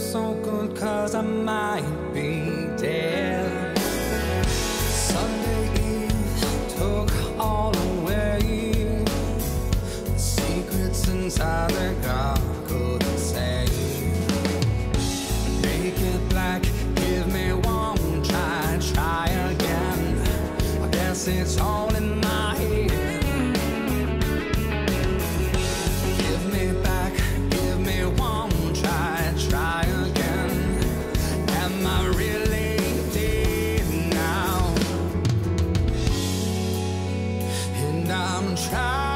so good cause I might be dead. Sunday Eve took all away. The secrets inside the God couldn't save. Make it black, give me one try, try again. I guess it's all in my head. try.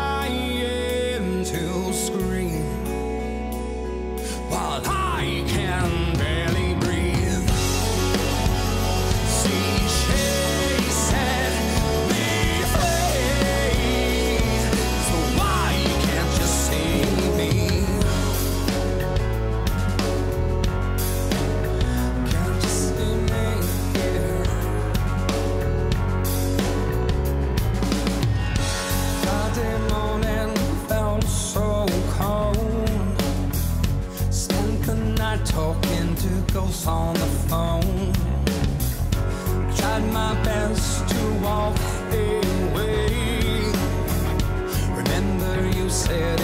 away. Remember, you said.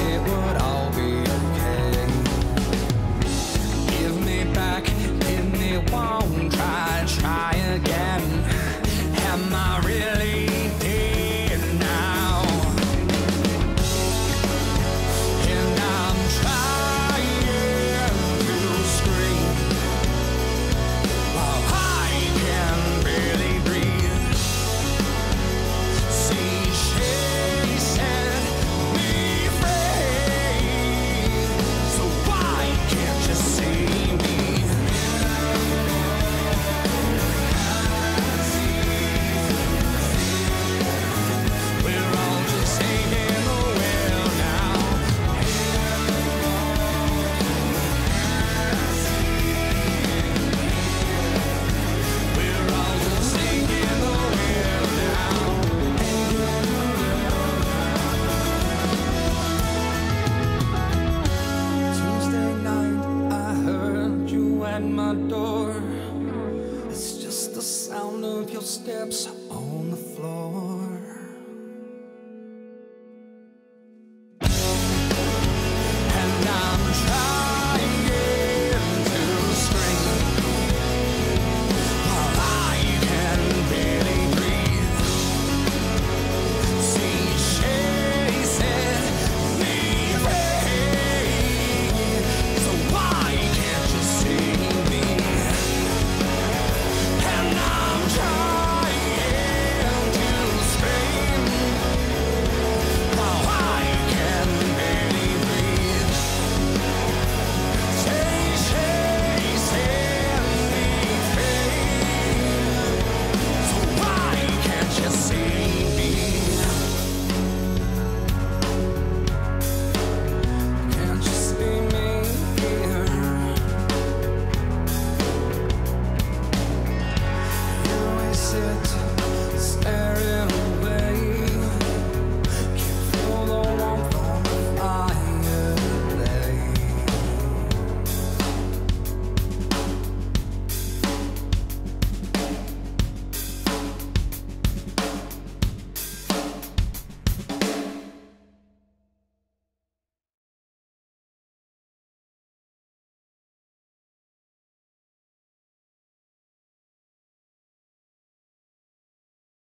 door. It's just the sound of your steps on the floor.